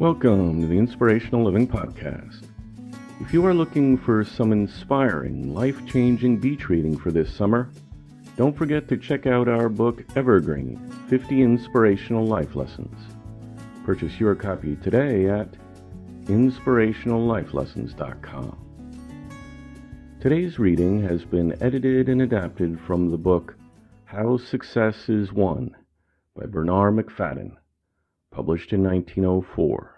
Welcome to the Inspirational Living Podcast. If you are looking for some inspiring, life changing beach reading for this summer, don't forget to check out our book Evergreen 50 Inspirational Life Lessons. Purchase your copy today at inspirationallifelessons.com. Today's reading has been edited and adapted from the book How Success is Won by Bernarr Macfadden, published in 1904.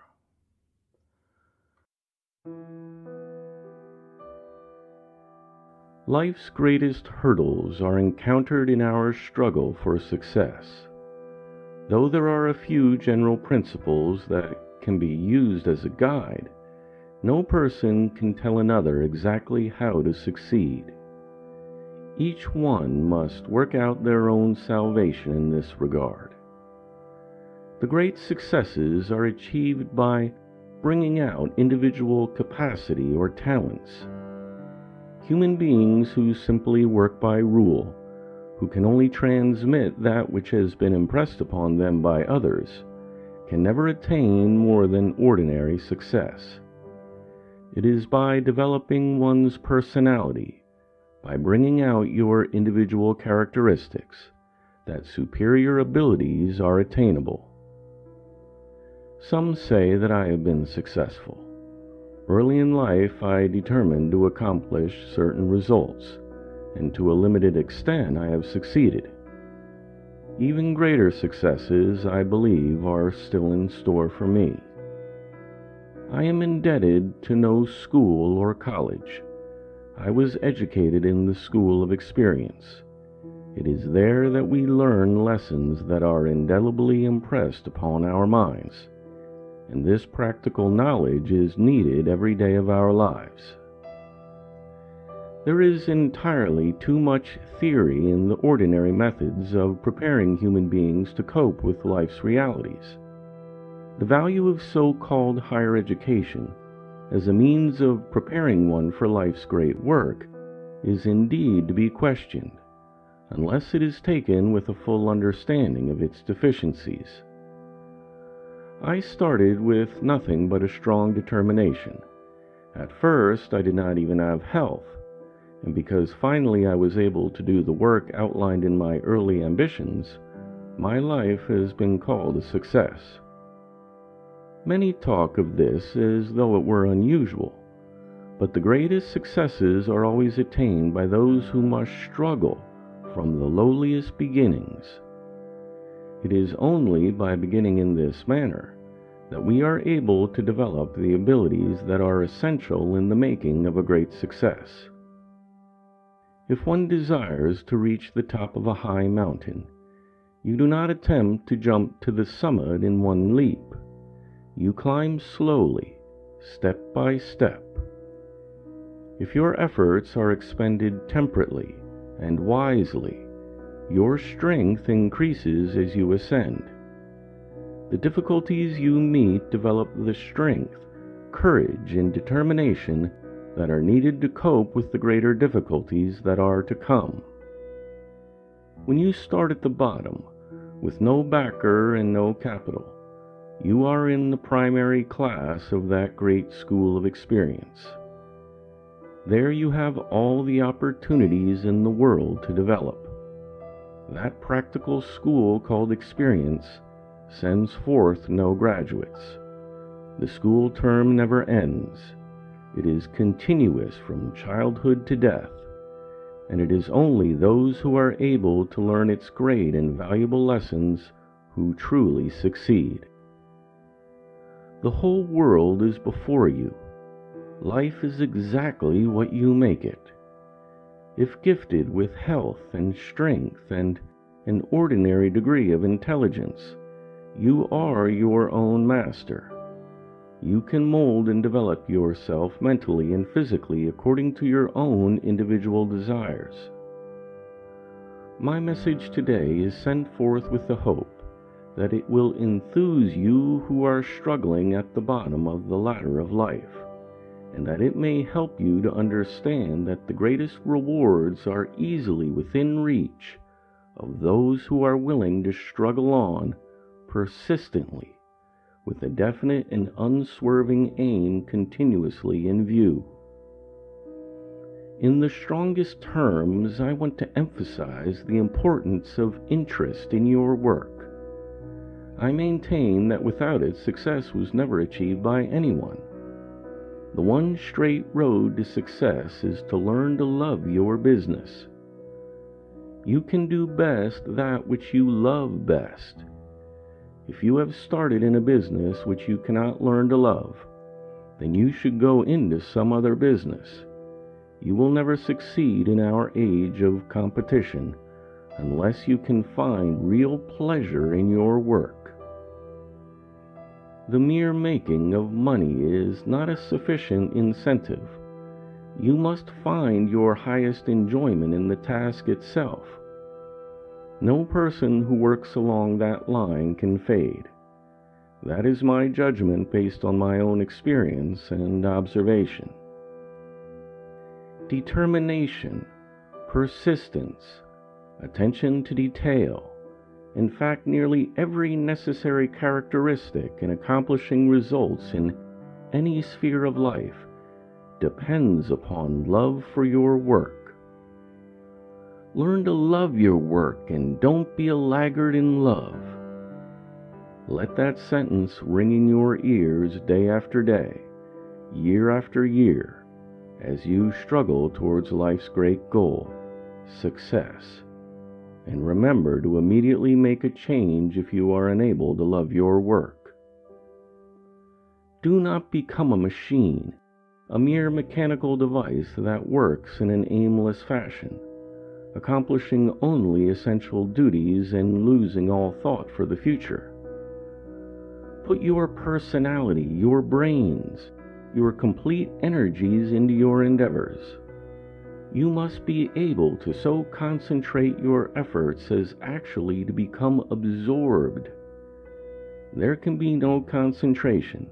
Life's greatest hurdles are encountered in our struggle for success. Though there are a few general principles that can be used as a guide, no person can tell another exactly how to succeed. Each one must work out their own salvation in this regard. The great successes are achieved by bringing out individual capacity or talents human beings who simply work by rule, who can only transmit that which has been impressed upon them by others, can never attain more than ordinary success. It is by developing one's personality, by bringing out your individual characteristics, that superior abilities are attainable. Some say that I have been successful. Early in life, I determined to accomplish certain results, and to a limited extent, I have succeeded. Even greater successes, I believe, are still in store for me. I am indebted to no school or college. I was educated in the school of experience. It is there that we learn lessons that are indelibly impressed upon our minds and this practical knowledge is needed every day of our lives. There is entirely too much theory in the ordinary methods of preparing human beings to cope with life's realities. The value of so called higher education as a means of preparing one for life's great work is indeed to be questioned, unless it is taken with a full understanding of its deficiencies. I started with nothing but a strong determination. At first, I did not even have health, and because finally I was able to do the work outlined in my early ambitions, my life has been called a success. Many talk of this as though it were unusual, but the greatest successes are always attained by those who must struggle from the lowliest beginnings. It is only by beginning in this manner that we are able to develop the abilities that are essential in the making of a great success. If one desires to reach the top of a high mountain, you do not attempt to jump to the summit in one leap. You climb slowly, step by step. If your efforts are expended temperately and wisely, your strength increases as you ascend. The difficulties you meet develop the strength, courage, and determination that are needed to cope with the greater difficulties that are to come. When you start at the bottom, with no backer and no capital, you are in the primary class of that great school of experience. There you have all the opportunities in the world to develop. That practical school called experience sends forth no graduates. The school term never ends. It is continuous from childhood to death, and it is only those who are able to learn its great and valuable lessons who truly succeed. The whole world is before you. Life is exactly what you make it. If gifted with health and strength and an ordinary degree of intelligence, you are your own master. You can mold and develop yourself mentally and physically according to your own individual desires. My message today is sent forth with the hope that it will enthuse you who are struggling at the bottom of the ladder of life, and that it may help you to understand that the greatest rewards are easily within reach of those who are willing to struggle on persistently with a definite and unswerving aim continuously in view. In the strongest terms, I want to emphasize the importance of interest in your work. I maintain that without it, success was never achieved by anyone. The one straight road to success is to learn to love your business. You can do best that which you love best. If you have started in a business which you cannot learn to love, then you should go into some other business you will never succeed in our age of competition unless you can find real pleasure in your work. The mere making of money is not a sufficient incentive. You must find your highest enjoyment in the task itself. No person who works along that line can fade. That is my judgment based on my own experience and observation determination, persistence, attention to detail, in fact, nearly every necessary characteristic in accomplishing results in any sphere of life depends upon love for your work. Learn to love your work and don't be a laggard in love. Let that sentence ring in your ears day after day, year after year as you struggle towards life's great goal, success. And remember to immediately make a change if you are unable to love your work. Do not become a machine, a mere mechanical device that works in an aimless fashion, accomplishing only essential duties and losing all thought for the future. Put your personality, your brains, your complete energies into your endeavors. You must be able to so concentrate your efforts as actually to become absorbed. There can be no concentration,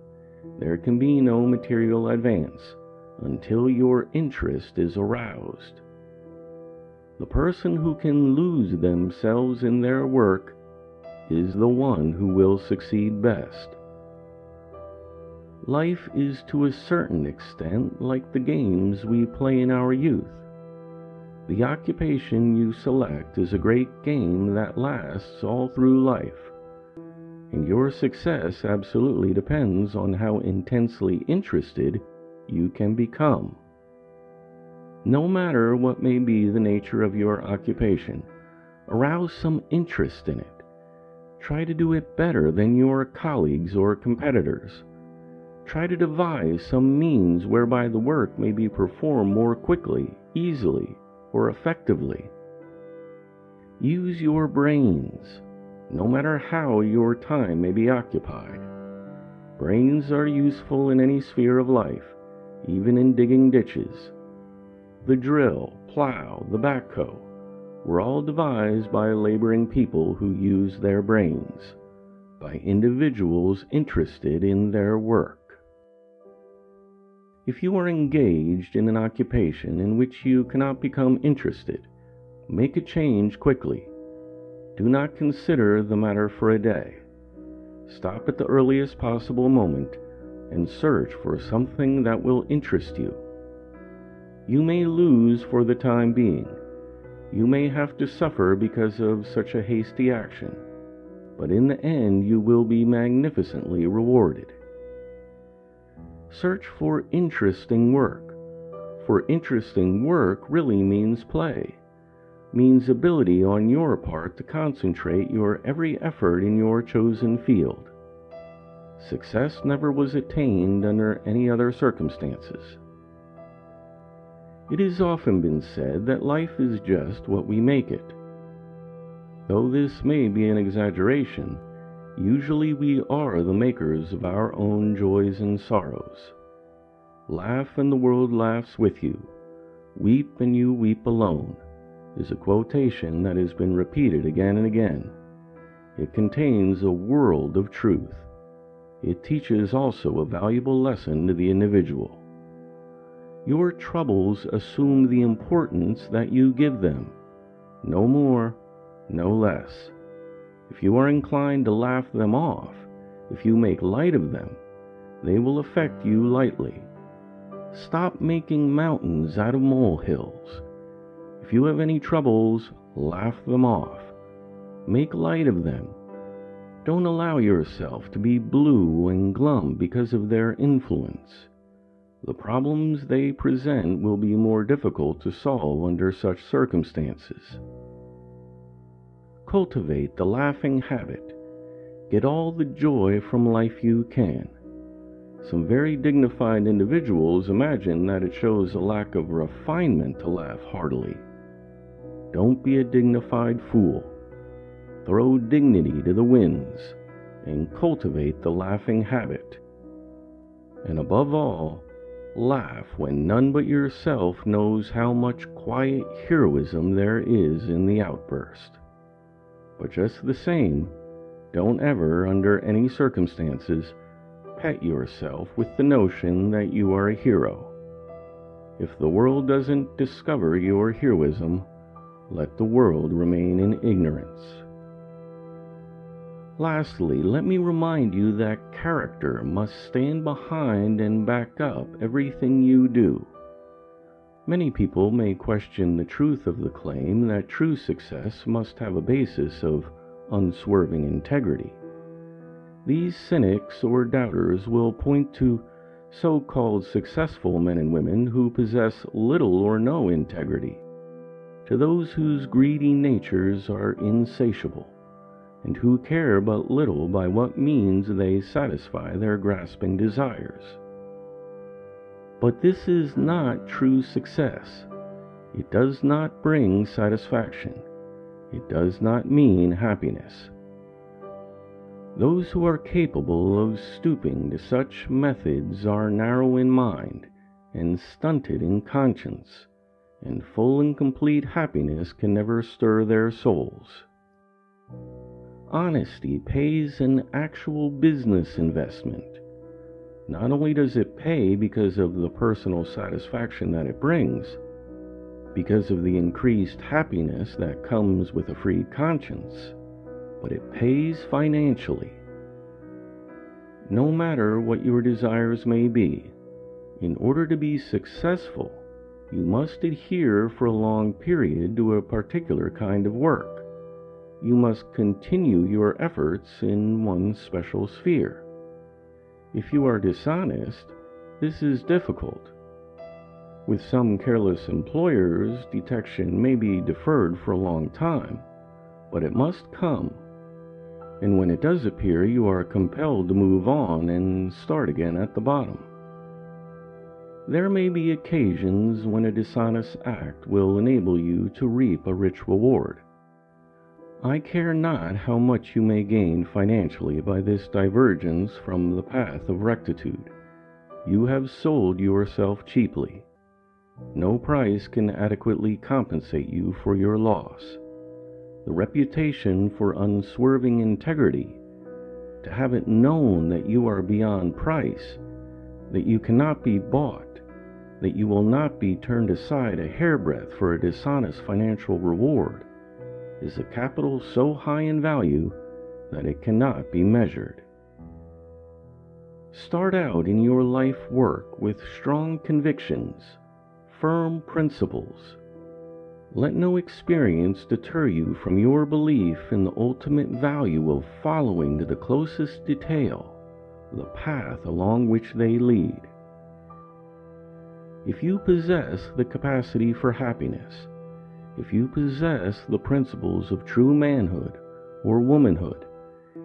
there can be no material advance until your interest is aroused. The person who can lose themselves in their work is the one who will succeed best. Life is to a certain extent like the games we play in our youth. The occupation you select is a great game that lasts all through life, and your success absolutely depends on how intensely interested you can become. No matter what may be the nature of your occupation, arouse some interest in it. Try to do it better than your colleagues or competitors Try to devise some means whereby the work may be performed more quickly, easily, or effectively. Use your brains, no matter how your time may be occupied. Brains are useful in any sphere of life, even in digging ditches. The drill, plow, the backhoe were all devised by laboring people who use their brains, by individuals interested in their work. If you are engaged in an occupation in which you cannot become interested, make a change quickly. Do not consider the matter for a day. Stop at the earliest possible moment and search for something that will interest you. You may lose for the time being. You may have to suffer because of such a hasty action, but in the end you will be magnificently rewarded. Search for interesting work. For interesting work really means play, means ability on your part to concentrate your every effort in your chosen field. Success never was attained under any other circumstances. It has often been said that life is just what we make it. Though this may be an exaggeration, Usually we are the makers of our own joys and sorrows. Laugh and the world laughs with you. Weep and you weep alone is a quotation that has been repeated again and again. It contains a world of truth. It teaches also a valuable lesson to the individual. Your troubles assume the importance that you give them. No more, no less. If you are inclined to laugh them off, If you make light of them, they will affect you lightly. Stop making mountains out of molehills. If you have any troubles, laugh them off. Make light of them. Don't allow yourself to be blue and glum because of their influence. The problems they present will be more difficult to solve under such circumstances. Cultivate the laughing habit. Get all the joy from life you can. Some very dignified individuals imagine that it shows a lack of refinement to laugh heartily. Don't be a dignified fool. Throw dignity to the winds and cultivate the laughing habit. And above all, laugh when none but yourself knows how much quiet heroism there is in the outburst. But just the same, don't ever, under any circumstances, pet yourself with the notion that you are a hero. If the world doesn't discover your heroism, let the world remain in ignorance. Lastly, let me remind you that character must stand behind and back up everything you do. Many people may question the truth of the claim that true success must have a basis of unswerving integrity. These cynics or doubters will point to so called successful men and women who possess little or no integrity, to those whose greedy natures are insatiable and who care but little by what means they satisfy their grasping desires. But this is not true success. It does not bring satisfaction. It does not mean happiness. Those who are capable of stooping to such methods are narrow in mind and stunted in conscience, and full and complete happiness can never stir their souls. Honesty pays an actual business investment. Not only does it pay because of the personal satisfaction that it brings, because of the increased happiness that comes with a free conscience, but it pays financially. No matter what your desires may be, in order to be successful, you must adhere for a long period to a particular kind of work you must continue your efforts in one special sphere. If you are dishonest, this is difficult. With some careless employers, detection may be deferred for a long time, but it must come. And when it does appear, you are compelled to move on and start again at the bottom. There may be occasions when a dishonest act will enable you to reap a rich reward. I care not how much you may gain financially by this divergence from the path of rectitude. You have sold yourself cheaply. No price can adequately compensate you for your loss. The reputation for unswerving integrity, to have it known that you are beyond price, that you cannot be bought, that you will not be turned aside a hairbreadth for a dishonest financial reward, is a capital so high in value that it cannot be measured. Start out in your life work with strong convictions, firm principles. Let no experience deter you from your belief in the ultimate value of following to the closest detail the path along which they lead. If you possess the capacity for happiness, if you possess the principles of true manhood or womanhood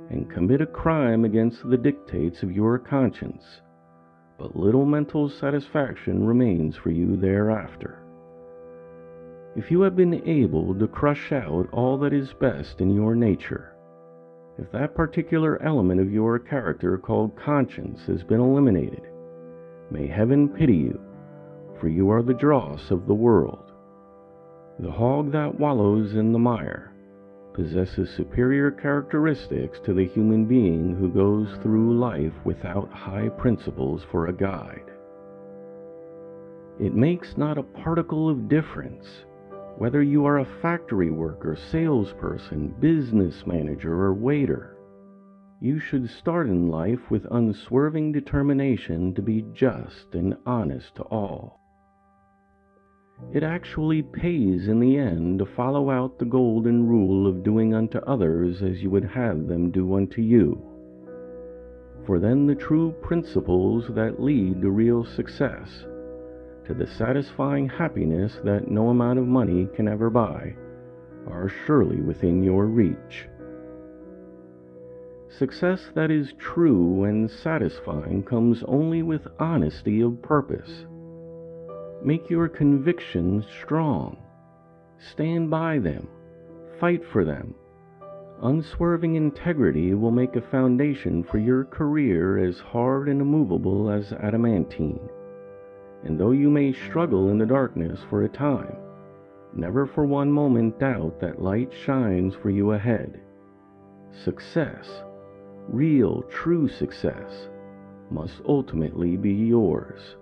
and commit a crime against the dictates of your conscience, but little mental satisfaction remains for you thereafter. If you have been able to crush out all that is best in your nature, if that particular element of your character called conscience has been eliminated, may heaven pity you, for you are the dross of the world. The hog that wallows in the mire possesses superior characteristics to the human being who goes through life without high principles for a guide. It makes not a particle of difference whether you are a factory worker, salesperson, business manager, or waiter. you should start in life with unswerving determination to be just and honest to all. It actually pays in the end to follow out the golden rule of doing unto others as you would have them do unto you. For then the true principles that lead to real success, to the satisfying happiness that no amount of money can ever buy, are surely within your reach. Success that is true and satisfying comes only with honesty of purpose Make your convictions strong. Stand by them. Fight for them. Unswerving integrity will make a foundation for your career as hard and immovable as adamantine. And though you may struggle in the darkness for a time, never for one moment doubt that light shines for you ahead. Success, real, true success, must ultimately be yours.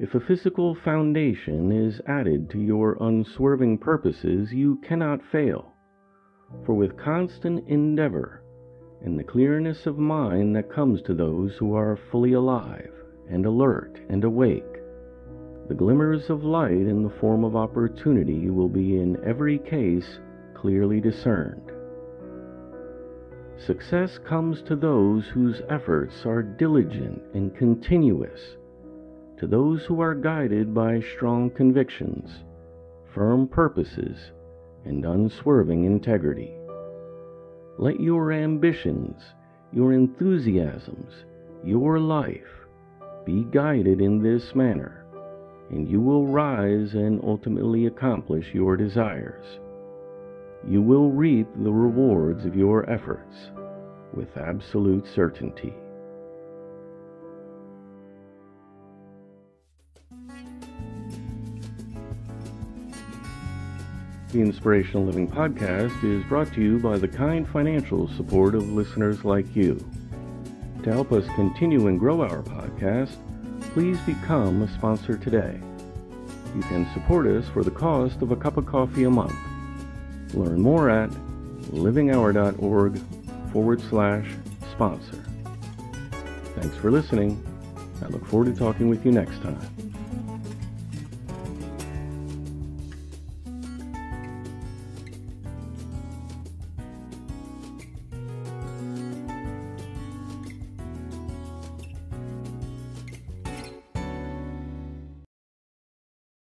If a physical foundation is added to your unswerving purposes, you cannot fail. For with constant endeavor, and the clearness of mind that comes to those who are fully alive, and alert, and awake, the glimmers of light in the form of opportunity will be in every case clearly discerned. Success comes to those whose efforts are diligent and continuous to those who are guided by strong convictions, firm purposes, and unswerving integrity. Let your ambitions, your enthusiasms, your life be guided in this manner, and you will rise and ultimately accomplish your desires. You will reap the rewards of your efforts with absolute certainty. The Inspirational Living Podcast is brought to you by the kind financial support of listeners like you. To help us continue and grow our podcast, please become a sponsor today. You can support us for the cost of a cup of coffee a month. Learn more at livinghour.org forward slash sponsor. Thanks for listening. I look forward to talking with you next time.